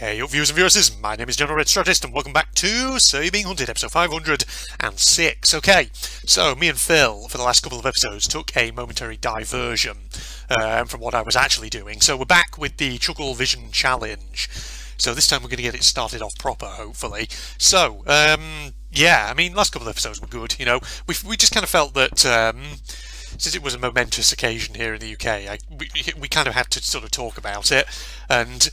Hey up viewers and viewers, my name is General Red Strategist and welcome back to Sir Being Hunted, episode 506. Okay, so me and Phil, for the last couple of episodes, took a momentary diversion um, from what I was actually doing. So we're back with the ChuckleVision Challenge. So this time we're going to get it started off proper, hopefully. So, um, yeah, I mean, last couple of episodes were good, you know. We, we just kind of felt that... Um, since it was a momentous occasion here in the UK, I, we, we kind of had to sort of talk about it, and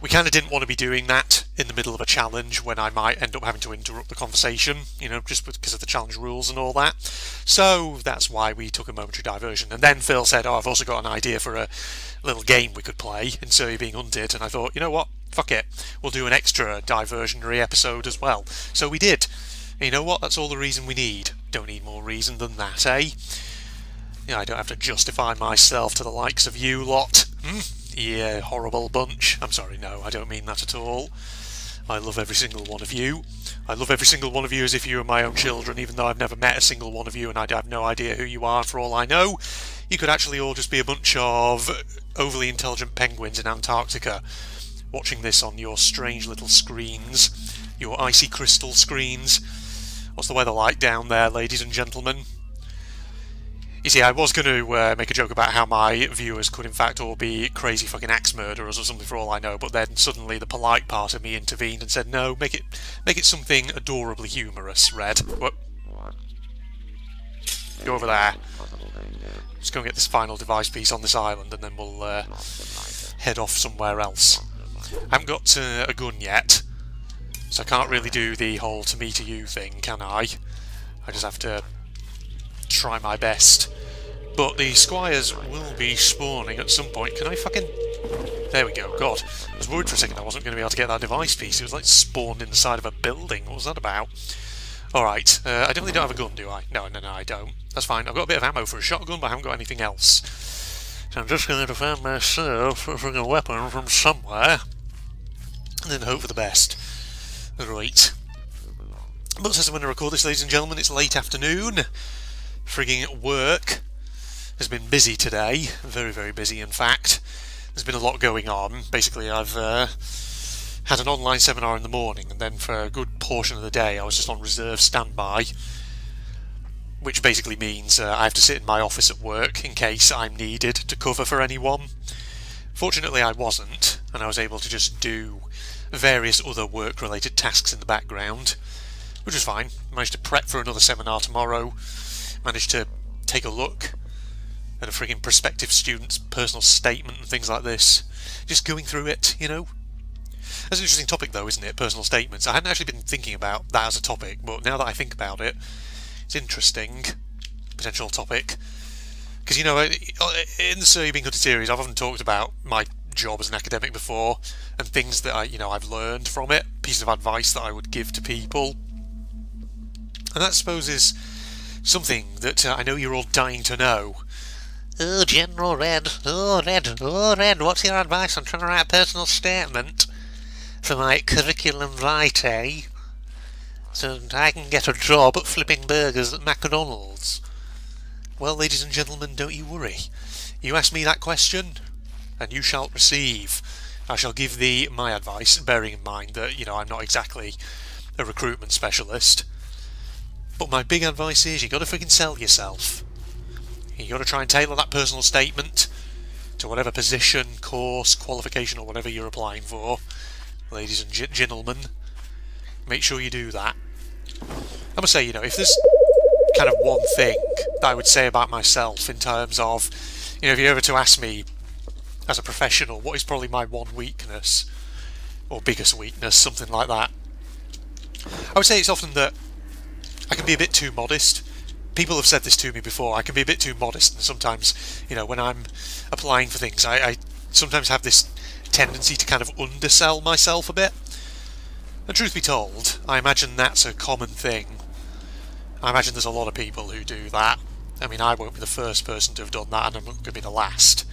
we kind of didn't want to be doing that in the middle of a challenge when I might end up having to interrupt the conversation, you know, just because of the challenge rules and all that. So that's why we took a momentary diversion. And then Phil said, oh, I've also got an idea for a little game we could play in You're Being Hunted. And I thought, you know what, fuck it, we'll do an extra diversionary episode as well. So we did. And you know what, that's all the reason we need. Don't need more reason than that, eh? Yeah, I don't have to justify myself to the likes of you lot. Hmm? Yeah, horrible bunch. I'm sorry, no, I don't mean that at all. I love every single one of you. I love every single one of you as if you were my own children, even though I've never met a single one of you and I have no idea who you are for all I know. You could actually all just be a bunch of overly intelligent penguins in Antarctica watching this on your strange little screens, your icy crystal screens. What's the weather like down there, ladies and gentlemen? You see, I was going to uh, make a joke about how my viewers could in fact all be crazy fucking axe murderers or something for all I know, but then suddenly the polite part of me intervened and said, no, make it make it something adorably humorous, Red. What? Go over there. Just go and get this final device piece on this island and then we'll uh, head off somewhere else. I haven't got uh, a gun yet, so I can't really do the whole to me to you thing, can I? I just have to try my best. But the squires will be spawning at some point. Can I fucking... There we go. God, I was worried for a second I wasn't going to be able to get that device piece. It was like spawned in the side of a building. What was that about? Alright, uh, I definitely don't have a gun, do I? No, no, no, I don't. That's fine. I've got a bit of ammo for a shotgun, but I haven't got anything else. So I'm just going to find myself a weapon from somewhere. And then hope for the best. Right. But since I'm going to record this, ladies and gentlemen, it's late afternoon. Frigging at work has been busy today, very, very busy in fact. There's been a lot going on. Basically, I've uh, had an online seminar in the morning, and then for a good portion of the day I was just on reserve standby, which basically means uh, I have to sit in my office at work in case I'm needed to cover for anyone. Fortunately, I wasn't, and I was able to just do various other work-related tasks in the background, which was fine. Managed to prep for another seminar tomorrow, managed to take a look at a frigging prospective student's personal statement and things like this. Just going through it, you know. That's an interesting topic though, isn't it? Personal statements. I hadn't actually been thinking about that as a topic, but now that I think about it, it's interesting. Potential topic. Because, you know, in the Being Hunted series, I've often talked about my job as an academic before, and things that I, you know, I've learned from it, pieces of advice that I would give to people. And that, I suppose, is something that uh, I know you're all dying to know. Oh, General Red, oh, Red, oh, Red, what's your advice? I'm trying to write a personal statement for my curriculum vitae so that I can get a job at flipping burgers at McDonald's. Well, ladies and gentlemen, don't you worry. You ask me that question, and you shall receive. I shall give thee my advice, bearing in mind that, you know, I'm not exactly a recruitment specialist. But my big advice is you got to freaking sell yourself. You've got to try and tailor that personal statement to whatever position, course, qualification or whatever you're applying for. Ladies and gentlemen, make sure you do that. I must say, you know, if there's kind of one thing that I would say about myself in terms of, you know, if you ever to ask me as a professional, what is probably my one weakness or biggest weakness, something like that, I would say it's often that I can be a bit too modest people have said this to me before. I can be a bit too modest, and sometimes, you know, when I'm applying for things, I, I sometimes have this tendency to kind of undersell myself a bit. And truth be told, I imagine that's a common thing. I imagine there's a lot of people who do that. I mean, I won't be the first person to have done that, and I'm not going to be the last.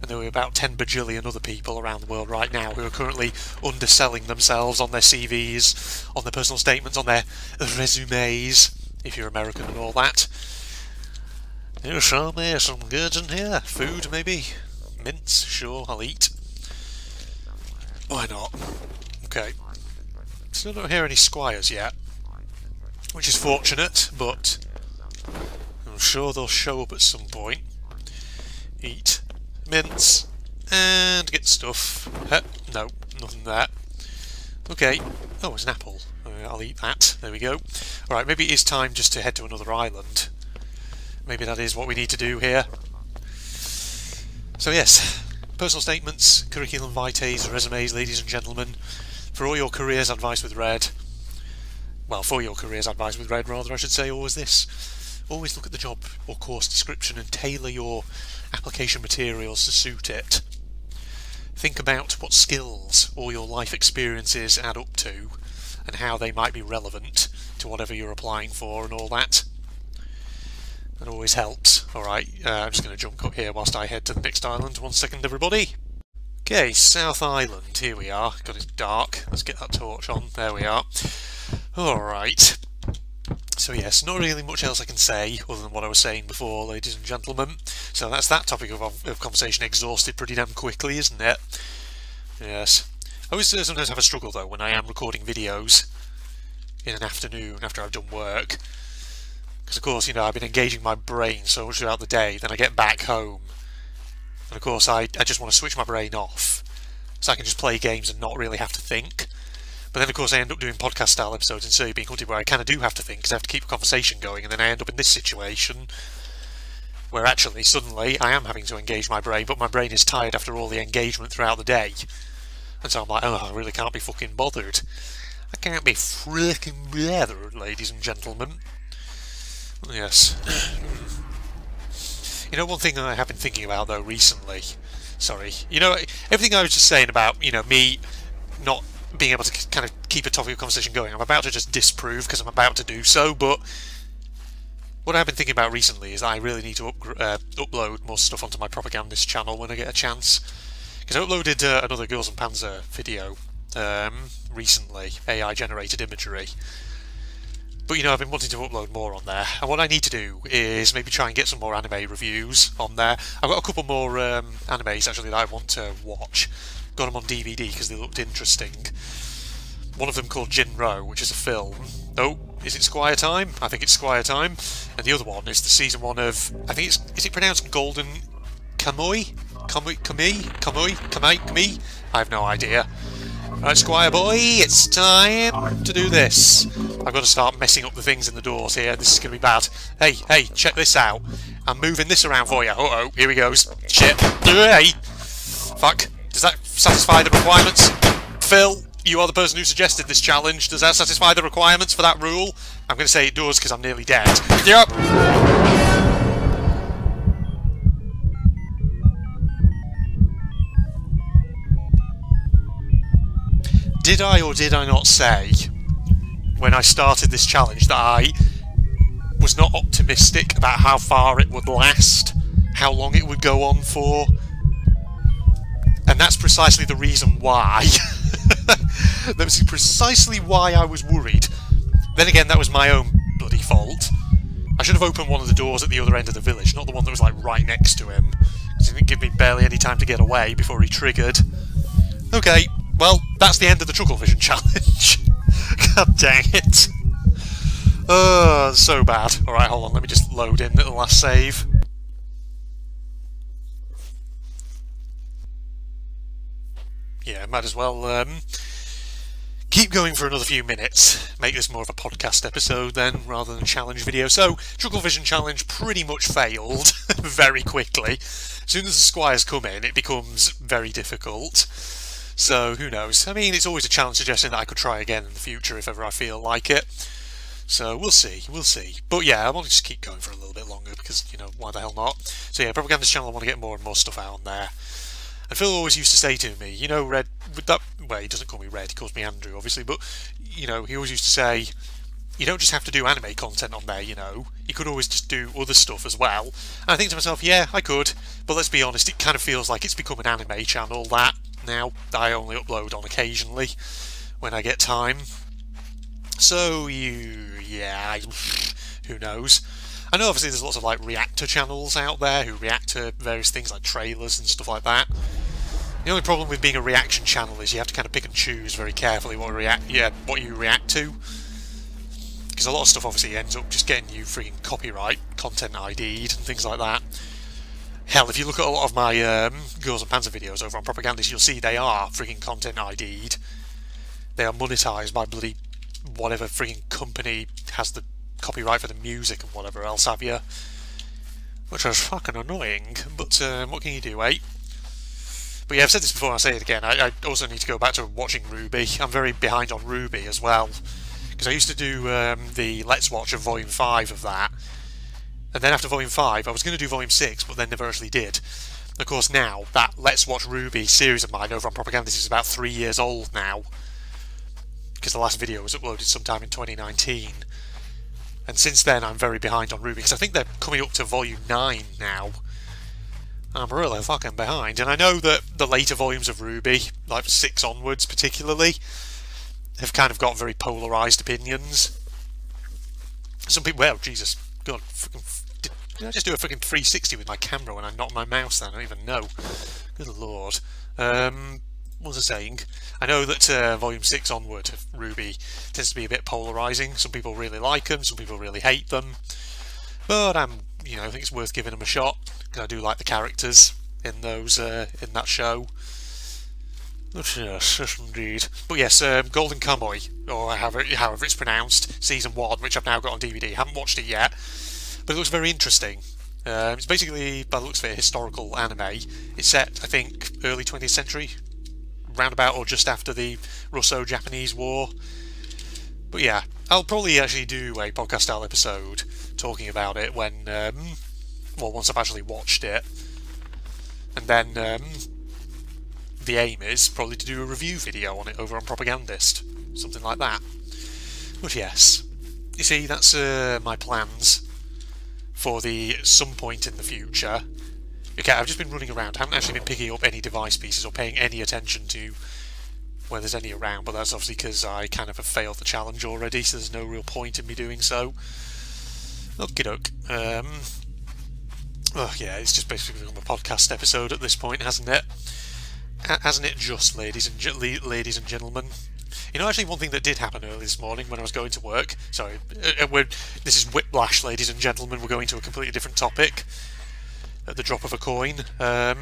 And there are about 10 bajillion other people around the world right now who are currently underselling themselves on their CVs, on their personal statements, on their resumes if you're American and all that. You show me some goods in here. Food, maybe? Mints? Sure, I'll eat. Why not? Okay. Still don't hear any squires yet, which is fortunate, but I'm sure they'll show up at some point. Eat mince and get stuff. no, nothing there. Okay. Oh, it's an apple. I'll eat that. There we go. Alright, maybe it is time just to head to another island. Maybe that is what we need to do here. So yes, personal statements, curriculum vitae, resumes, ladies and gentlemen. For all your careers advice with Red, well, for your careers advice with Red, rather, I should say, always this. Always look at the job or course description and tailor your application materials to suit it. Think about what skills all your life experiences add up to and how they might be relevant to whatever you're applying for and all that. That always helps. Alright, uh, I'm just going to jump up here whilst I head to the next island. One second, everybody. Okay, South Island, here we are. God, it's dark. Let's get that torch on. There we are. Alright. So yes, not really much else I can say other than what I was saying before, ladies and gentlemen. So that's that topic of, of conversation exhausted pretty damn quickly, isn't it? Yes. I always sometimes have a struggle though when I am recording videos in an afternoon after I've done work. Because of course, you know, I've been engaging my brain so much throughout the day, then I get back home and of course, I, I just want to switch my brain off so I can just play games and not really have to think. But then, of course, I end up doing podcast style episodes instead of being hunted where I kind of do have to think because I have to keep a conversation going, and then I end up in this situation where actually, suddenly, I am having to engage my brain, but my brain is tired after all the engagement throughout the day. And so I'm like, oh, I really can't be fucking bothered. I can't be freaking bothered, ladies and gentlemen. Yes. You know, one thing I have been thinking about though recently. Sorry, you know, everything I was just saying about you know me not being able to kind of keep a topic of conversation going. I'm about to just disprove because I'm about to do so, but what I've been thinking about recently is I really need to up, uh, upload more stuff onto my propagandist channel when I get a chance. Because I uploaded uh, another Girls und Panzer video um, recently, AI generated imagery, but you know, I've been wanting to upload more on there, and what I need to do is maybe try and get some more anime reviews on there. I've got a couple more um, animes actually that I want to watch. Got them on DVD because they looked interesting. One of them called Jin-Roh, which is a film. Oh, is it Squire Time? I think it's Squire Time. And the other one is the season one of, I think it's, is it pronounced Golden Kamuy? Kamuy? Kamuy? Kamuy? Kamuy? Kamuy? I have no idea. Right, Squire Boy, it's time to do this. I've got to start messing up the things in the doors here. This is going to be bad. Hey, hey, check this out. I'm moving this around for you. Uh-oh, here he goes. Shit. Hey! Fuck. Does that satisfy the requirements? Phil, you are the person who suggested this challenge. Does that satisfy the requirements for that rule? I'm going to say it does because I'm nearly dead. Yep. did I or did I not say when I started this challenge that I was not optimistic about how far it would last, how long it would go on for? And that's precisely the reason why. that was precisely why I was worried. Then again, that was my own bloody fault. I should have opened one of the doors at the other end of the village, not the one that was like right next to him. Because he didn't give me barely any time to get away before he triggered. Okay, well, that's the end of the ChuckleVision challenge. God dang it. Oh, so bad. Alright, hold on, let me just load in the last save. Yeah, might as well um, keep going for another few minutes. Make this more of a podcast episode then, rather than a challenge video. So, ChuckleVision challenge pretty much failed very quickly. As soon as the squires come in, it becomes very difficult. So who knows? I mean, it's always a challenge suggesting that I could try again in the future if ever I feel like it. So we'll see, we'll see. But yeah, I want to just keep going for a little bit longer because, you know, why the hell not? So yeah, Propagandist channel, I want to get more and more stuff out on there. And Phil always used to say to me, you know, Red, that, well, he doesn't call me Red, he calls me Andrew, obviously, but, you know, he always used to say, you don't just have to do anime content on there, you know. You could always just do other stuff as well. And I think to myself, yeah, I could. But let's be honest, it kind of feels like it's become an anime channel, that now. I only upload on occasionally when I get time. So, you, yeah, who knows. I know obviously there's lots of like reactor channels out there who react to various things like trailers and stuff like that. The only problem with being a reaction channel is you have to kind of pick and choose very carefully what react, yeah, what you react to. Because a lot of stuff obviously ends up just getting you freaking copyright, content ID'd, and things like that. Hell, if you look at a lot of my um, Girls und Panzer videos over on Propagandist, you'll see they are freaking content ID'd. They are monetized by bloody whatever freaking company has the copyright for the music and whatever else have you. Which is fucking annoying, but um, what can you do, eh? But yeah, I've said this before, and I'll say it again. I, I, also need to go back to watching RWBY. I'm very behind on RWBY as well. Because I used to do um, the Let's Watch of Volume 5 of that. And then after Volume 5, I was going to do Volume 6, but then never actually did. Of course, now, that Let's Watch RWBY series of mine over on Propagandist is about three years old now. Because the last video was uploaded sometime in 2019. And since then, I'm very behind on RWBY, because I think they're coming up to Volume 9 now. I'm really fucking behind. And I know that the later volumes of RWBY, like 6 onwards particularly, have kind of got very polarised opinions. Some people, well, Jesus, God, did, did I just do a freaking 360 with my camera when I knocked my mouse down? I don't even know. Good lord. Um, what was I saying? I know that uh, Volume 6 onward of RWBY tends to be a bit polarising. Some people really like them, some people really hate them. But I'm, you know, I think it's worth giving them a shot because I do like the characters in those uh, in that show. But yes, yes indeed. But yes, um, Golden Kamuy, or however, however it's pronounced, season one, which I've now got on DVD. Haven't watched it yet, but it looks very interesting. Um, it's basically, by the looks of it, historical anime. It's set, I think, early 20th century, roundabout or just after the Russo-Japanese War. But yeah, I'll probably actually do a podcast-style episode talking about it when um, well, once I've actually watched it. And then um, the aim is probably to do a review video on it over on Propagandist, something like that. But yes, you see, that's uh, my plans for the some point in the future. Okay, I've just been running around. I haven't actually been picking up any device pieces or paying any attention to where there's any around, but that's obviously because I kind of have failed the challenge already, so there's no real point in me doing so. Okie doke. Um, Oh yeah, it's just basically become a podcast episode at this point, hasn't it? Hasn't it just, ladies and ladies and gentlemen? You know, actually, one thing that did happen early this morning when I was going to work. Sorry, uh, uh this is whiplash, ladies and gentlemen. We're going to a completely different topic at the drop of a coin. Um,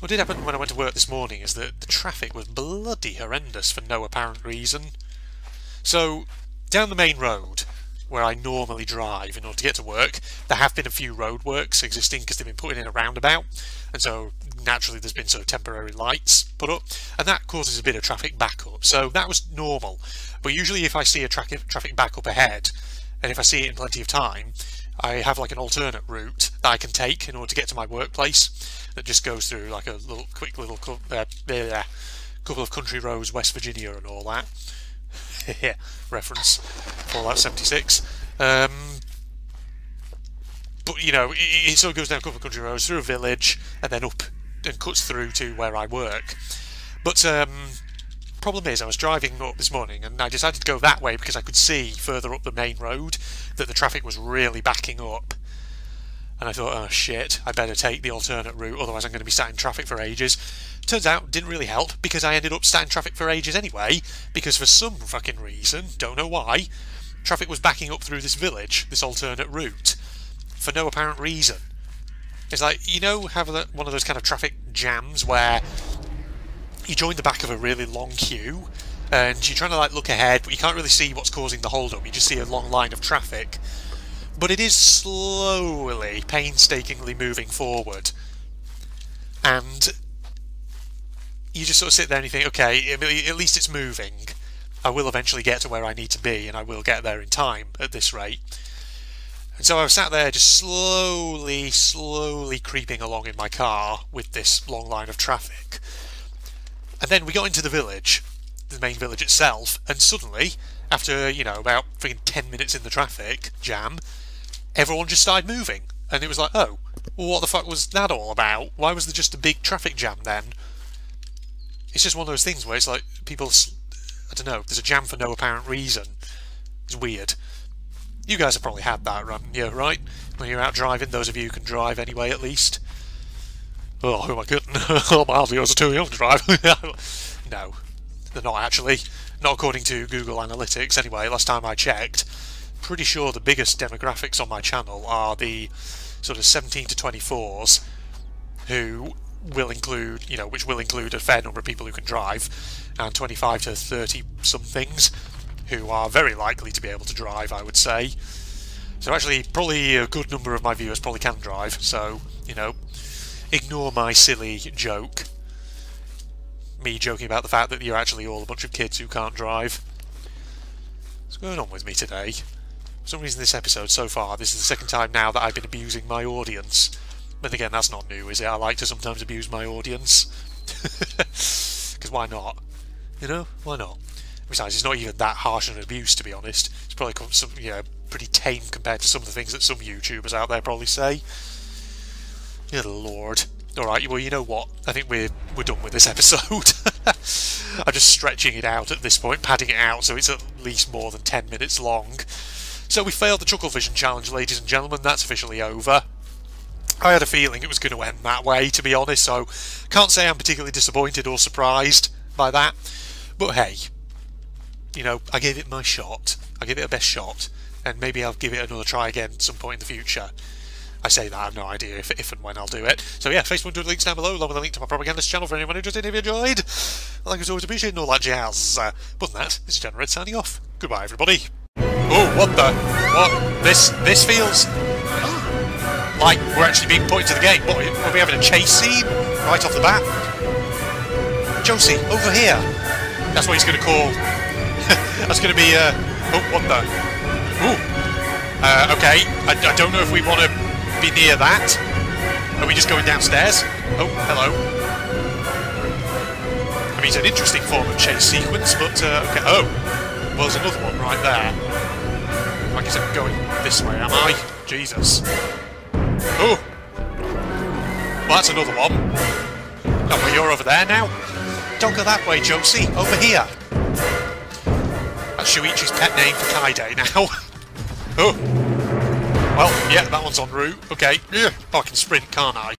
what did happen when I went to work this morning is that the traffic was bloody horrendous for no apparent reason. So, down the main road, where I normally drive in order to get to work, there have been a few roadworks existing because they've been putting in a roundabout, and so naturally there's been sort of temporary lights put up, and that causes a bit of traffic backup. So that was normal. But usually if I see a traffic traffic backup ahead, and if I see it in plenty of time, I have like an alternate route that I can take in order to get to my workplace that just goes through like a little quick little uh, couple of country roads, West Virginia and all that. reference Fallout 76. Um, but you know, it, it, sort of goes down a couple of country roads through a village and then up and cuts through to where I work. But um, problem is, I was driving up this morning and I decided to go that way because I could see further up the main road that the traffic was really backing up. And I thought, oh shit, I better take the alternate route, otherwise I'm going to be sat in traffic for ages. Turns out, didn't really help, because I ended up sat in traffic for ages anyway, because for some fucking reason, don't know why, traffic was backing up through this village, this alternate route, for no apparent reason. It's like, you know, have one of those kind of traffic jams where you join the back of a really long queue, and you're trying to like look ahead, but you can't really see what's causing the hold-up, you just see a long line of traffic but it is slowly, painstakingly moving forward. And you just sort of sit there and you think, okay, at least it's moving. I will eventually get to where I need to be, and I will get there in time at this rate. And so I was sat there just slowly, slowly creeping along in my car with this long line of traffic. And then we got into the village, the main village itself, and suddenly, after, you know, about freaking 10 minutes in the traffic jam, everyone just started moving. And it was like, oh, well, what the fuck was that all about? Why was there just a big traffic jam then? It's just one of those things where it's like people, I don't know, there's a jam for no apparent reason. It's weird. You guys have probably had that, run, yeah, right? When you're out driving, those of you who can drive anyway, at least. oh, who am I kidding? oh, my videos are too young to drive. no, they're not actually. Not according to Google Analytics, anyway, last time I checked. Pretty sure the biggest demographics on my channel are the sort of 17 to 24s who will include, you know, which will include a fair number of people who can drive, and 25 to 30 somethings who are very likely to be able to drive, I would say. So actually, probably a good number of my viewers probably can drive, so, you know, ignore my silly joke. Me joking about the fact that you're actually all a bunch of kids who can't drive. What's going on with me today? Some reason this episode so far, this is the second time now that I've been abusing my audience. But again, that's not new, is it? I like to sometimes abuse my audience. Because why not? You know, why not? Besides, it's not even that harsh an abuse, to be honest. It's probably some, you know, pretty tame compared to some of the things that some YouTubers out there probably say. Good lord. Alright, well, you know what? I think we're, we're done with this episode. I'm just stretching it out at this point, padding it out so it's at least more than 10 minutes long. So we failed the ChuckleVision Challenge, ladies and gentlemen. That's officially over. I had a feeling it was going to end that way, to be honest, so can't say I'm particularly disappointed or surprised by that. But hey, you know, I gave it my shot. I gave it a best shot, and maybe I'll give it another try again at some point in the future. I say that, I have no idea if, if and when I'll do it. So yeah, Facebook Twitter links down below, along with a link to my propagandist channel for anyone interested if you enjoyed. Like as always, appreciate all that jazz. Uh, but that, this is General Red signing off. Goodbye, everybody. Oh, what the? What? This, this feels like we're actually being put into the game. What, are we having a chase scene right off the bat? Josie, over here. That's what he's going to call. That's going to be, uh, oh, what the? Ooh. Uh, okay, I, I don't know if we want to be near that. Are we just going downstairs? Oh, hello. I mean, it's an interesting form of chase sequence, but, uh, okay. Oh, well, there's another one right there. Guess I'm going this way, am I? Jesus. Oh! Well, that's another one. Oh, well, you're over there now? Don't go that way, Josie. Over here. That's Shuichi's pet name for Kaede now. oh! Well, yeah, that one's en route. Okay. Yeah. Oh, I can sprint, can't I?